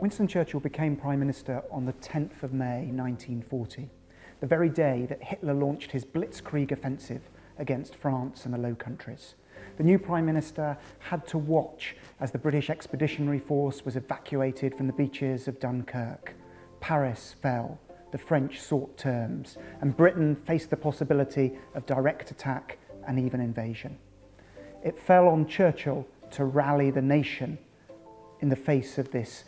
Winston Churchill became Prime Minister on the 10th of May 1940, the very day that Hitler launched his Blitzkrieg offensive against France and the Low Countries. The new Prime Minister had to watch as the British Expeditionary Force was evacuated from the beaches of Dunkirk. Paris fell, the French sought terms, and Britain faced the possibility of direct attack and even invasion. It fell on Churchill to rally the nation in the face of this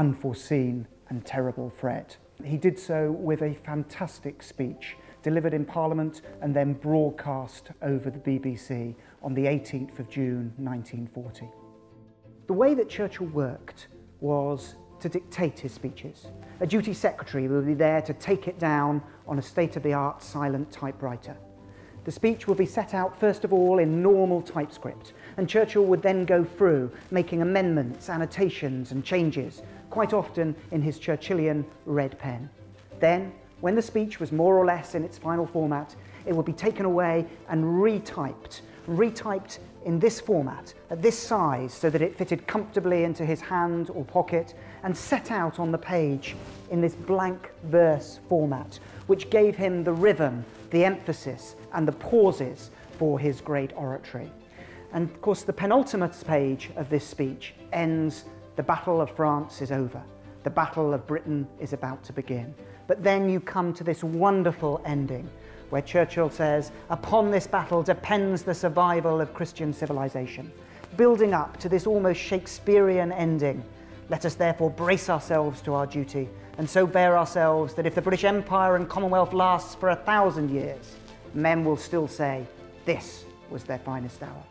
unforeseen and terrible threat. He did so with a fantastic speech delivered in Parliament and then broadcast over the BBC on the 18th of June 1940. The way that Churchill worked was to dictate his speeches. A duty secretary will be there to take it down on a state-of-the-art silent typewriter. The speech would be set out first of all in normal typescript, and Churchill would then go through, making amendments, annotations and changes, quite often in his Churchillian red pen. Then, when the speech was more or less in its final format, it would be taken away and retyped, retyped in this format, at this size, so that it fitted comfortably into his hand or pocket, and set out on the page in this blank verse format, which gave him the rhythm, the emphasis, and the pauses for his great oratory. And of course, the penultimate page of this speech ends the Battle of France is over. The Battle of Britain is about to begin. But then you come to this wonderful ending where Churchill says, upon this battle depends the survival of Christian civilization. Building up to this almost Shakespearean ending, let us therefore brace ourselves to our duty and so bear ourselves that if the British Empire and Commonwealth lasts for a thousand years, men will still say, this was their finest hour.